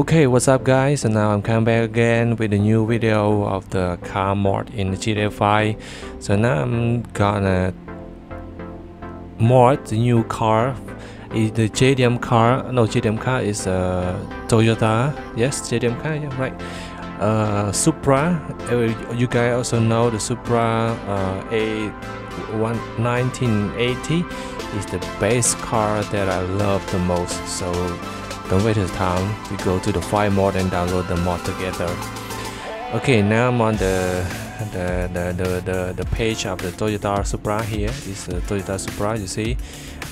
Okay, what's up guys? And now I'm coming back again with a new video of the car mod in GTA 5. So now I'm gonna mod the new car. Is the JDM car? No, JDM car is a uh, Toyota. Yes, JDM car. Yeah, right. Uh, Supra. Uh, you guys also know the Supra uh, A 1980 is the base car that I love the most. So don't waste your time. We go to the file mod and download the mod together. Okay now I'm on the the, the, the, the, the page of the Toyota Supra here. Is the Toyota Supra you see.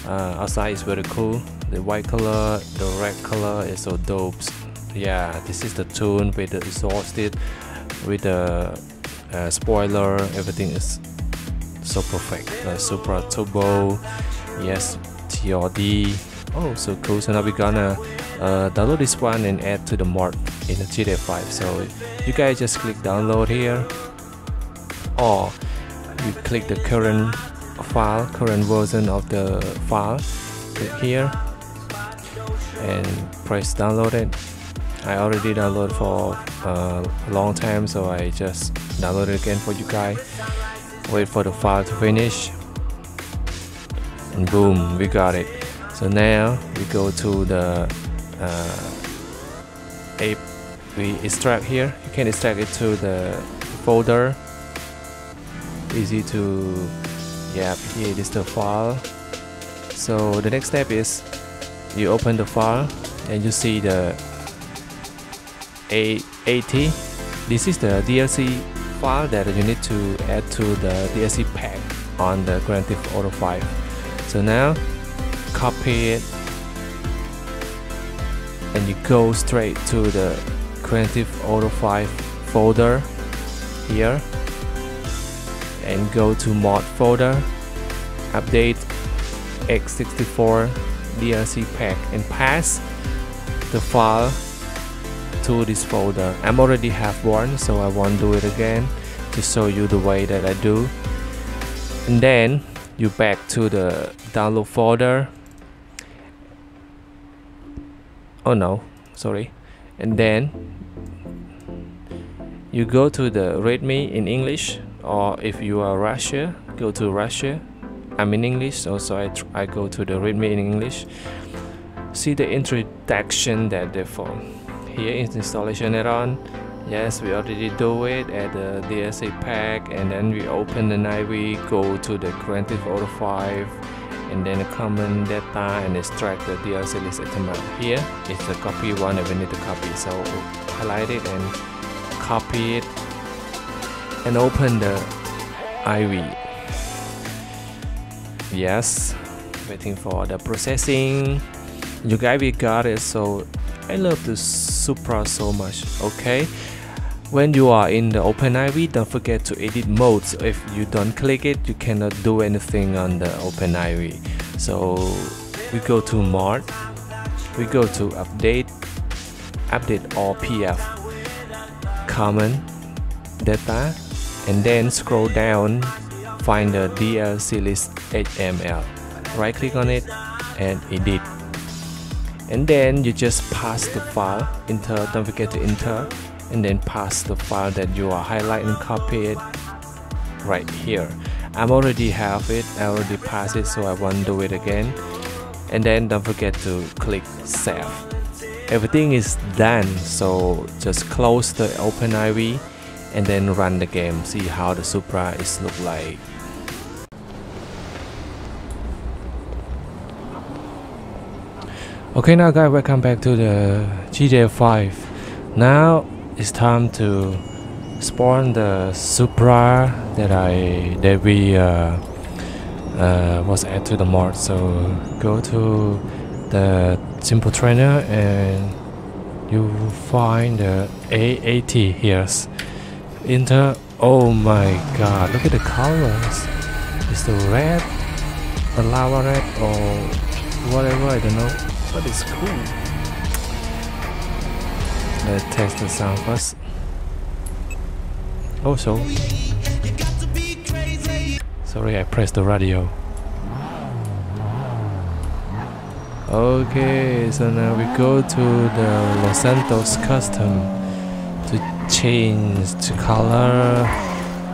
Uh, outside is very cool. The white color the red color is so dope. Yeah this is the tune with the exhausted with the uh, spoiler. Everything is so perfect. The Supra Turbo yes TRD oh so cool. So now we're gonna uh, download this one and add to the mod in the GTA 5 so you guys just click download here or you click the current file current version of the file click here and press download it. I already downloaded for uh, a long time so I just download it again for you guys. Wait for the file to finish. And boom we got it so now we go to the uh, we extract here. You can extract it to the folder. Easy to yeah here is the file. So the next step is you open the file and you see the A80 this is the DLC file that you need to add to the DLC pack on the Grand Theft Auto 5 so now copy it and you go straight to the Grand Theft Auto 5 folder here and go to mod folder update x64 DLC pack and pass the file to this folder. I'm already have one so I won't do it again to show you the way that I do. And then you back to the download folder oh no. Sorry. And then you go to the readme in English or if you are Russia go to Russia. I'm in English also I, I go to the readme in English. See the introduction that they form. Here is installation on yes we already do it at the DLC pack and then we open the night we go to the Grand Theft Auto 5 and then common data and extract the DLC list item here. Is the copy one that we need to copy. So highlight it and copy it and open the IV yes waiting for the processing. You guys we got it. So I love the Supra so much okay when you are in the OpenIV, don't forget to edit modes. If you don't click it, you cannot do anything on the OpenIV. So we go to mod, we go to update, update RPF, common, data, and then scroll down, find the DLC list XML. Right click on it and edit. And then you just pass the file, enter, don't forget to enter and then pass the file that you are highlighting copy it right here. I'm already have it I already passed it so I won't do it again. And then don't forget to click save. Everything is done so just close the OpenIV and then run the game see how the Supra is look like. Okay now guys welcome back to the GTA 5 now it's time to spawn the Supra that I that we uh, uh, was added to the mod. So go to the simple trainer and you find the A80 here. Enter. Oh my God! Look at the colors. It's the red, a lava red, or whatever. I don't know, but it's cool. Uh, the sound first. Also, sorry, I pressed the radio. Okay, so now we go to the Los Santos custom to change the color.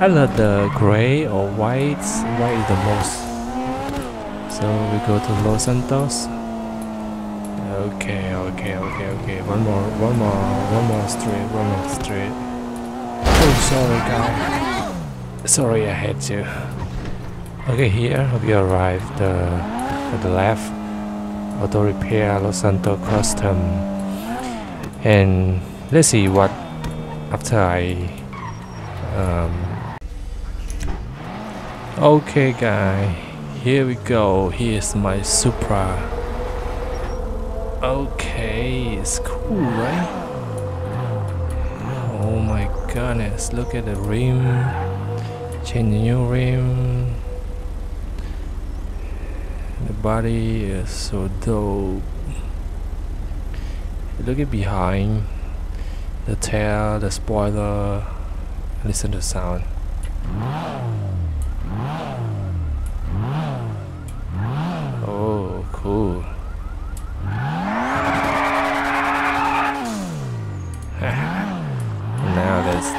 I love the gray or white. White is the most. So we go to Los Santos. Okay, okay, okay, okay. One more, one more, one more street, one more street. Oh, sorry, guy. Sorry, I hate you. Okay, here we arrived uh, at the left auto repair Los Santos custom and let's see what after I um, okay guy here we go here's my Supra okay it's cool right oh my goodness look at the rim change the new rim the body is so dope. Look at behind the tail, the spoiler. Listen to the sound.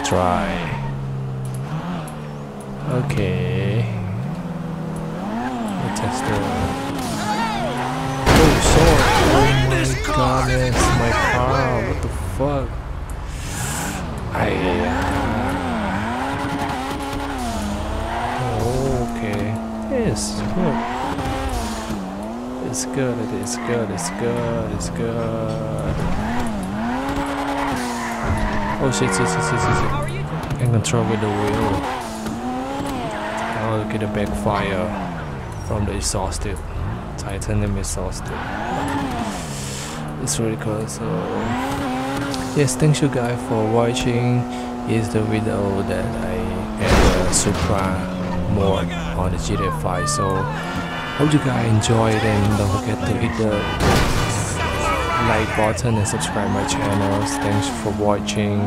Try. Okay. Tester. Oh, sorry. Oh my god, it's my car. What the fuck? I. Uh, okay. Yes, good. It's good, it is good, it's good, it's good. Oh shit, shit, shit, shit, shit. shit. Can control with the wheel. I'll get a backfire from the exhausted titanium exhausted it's really cool so yes thank you guys for watching is the video that I add a Supra mod on the GTA 5 so hope you guys enjoy it and don't forget to hit the like button and subscribe my channel. Thanks for watching